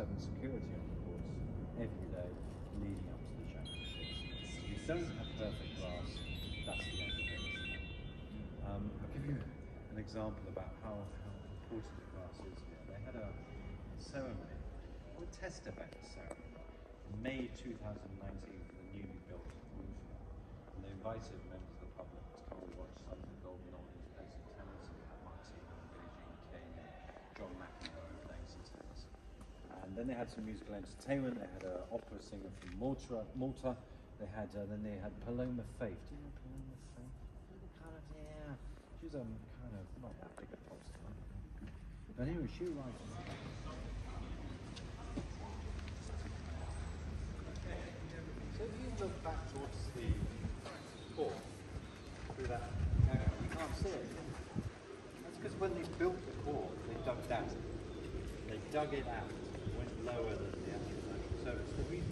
24-7 security on the course every day leading up to the championships. If you don't have perfect glass, that's the end of it? Um, I'll give you an example about how, how important the glass is here. They had a ceremony, a test event ceremony, in May 2019 for the newly built roof. And they invited members of the public to come and watch some of the gold medalists play some tennis. And we had Martina and Billie Jean King and John McEnroe playing some tennis. And then they had some musical entertainment. They had an opera singer from Malta. Malta. They had uh, then they had Paloma Faith. Do you know Paloma Faith? Kind of yeah. She was um kind of not that big a pop star. But anyway, she arrived. So if you look back towards the port through that area, you can't see it. That's because when they built the port, they dug down. They dug it out, lower than the actual ocean. So it's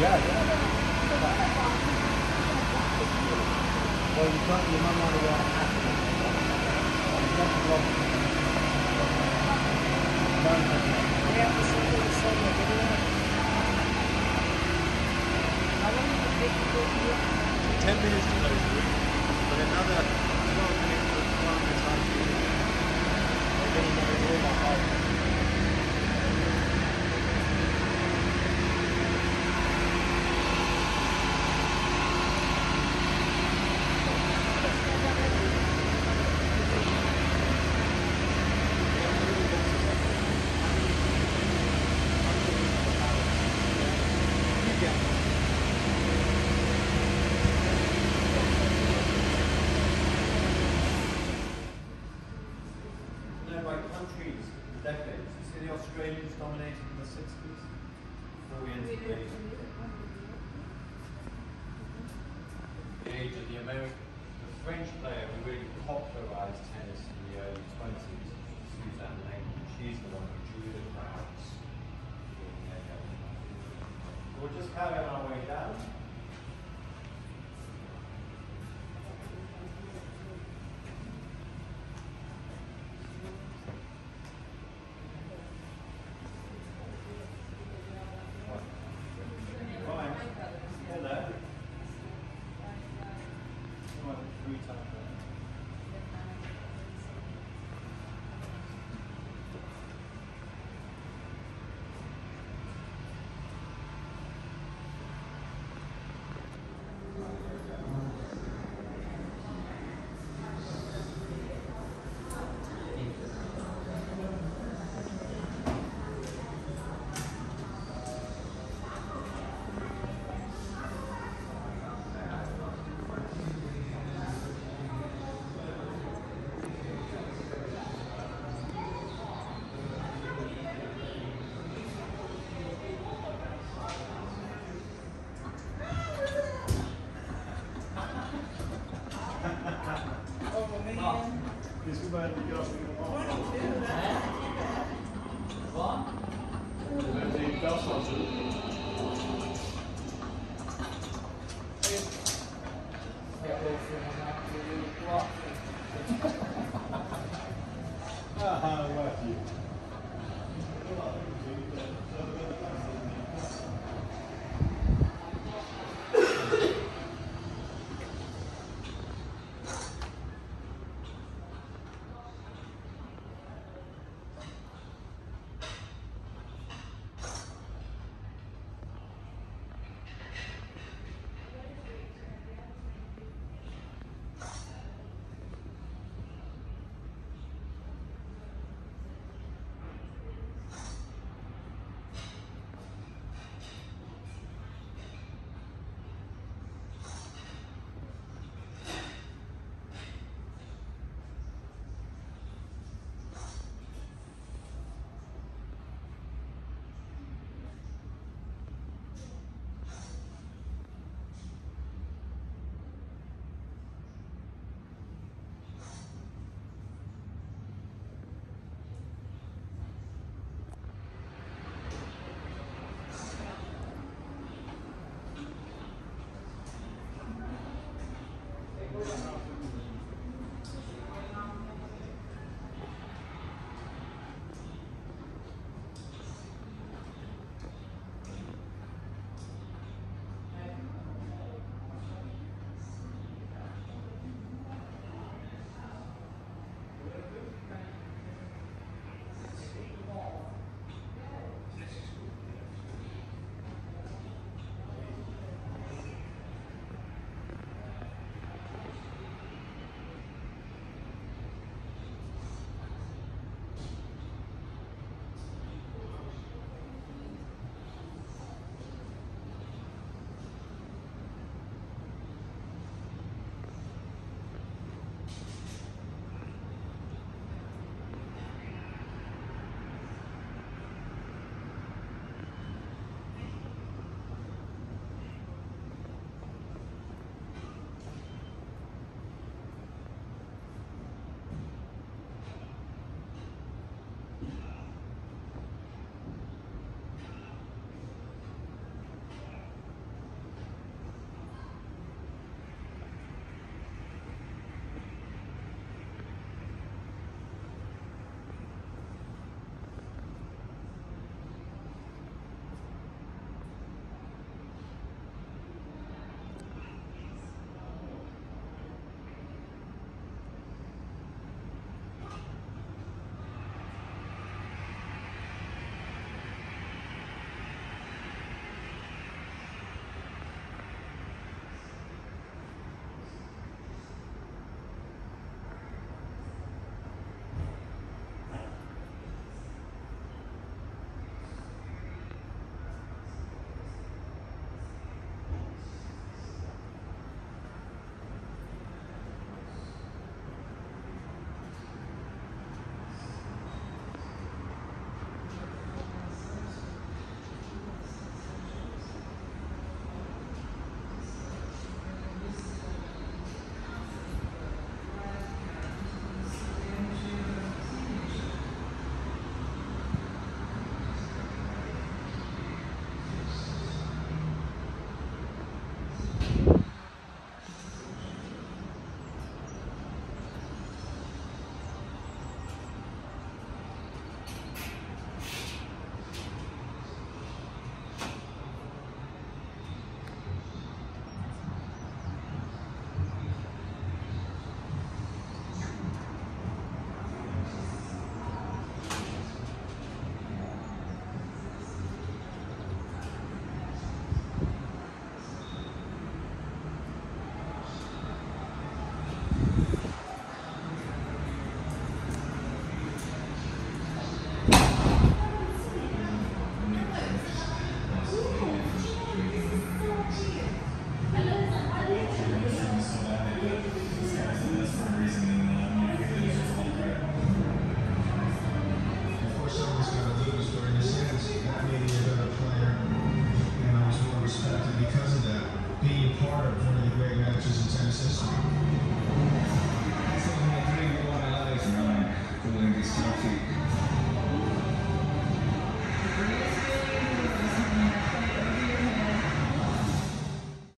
Yeah. Well, you got your mum on the way. Ten minutes to close the room, but another twelve minutes to one the time. They're getting very warm up home. Dominated in the 60s? Before we entered the, the age of the American, the French player who really popularized tennis in the early 20s, Suzanne Lenglen. She's the one who drew the crowds. We'll just carry on our way down.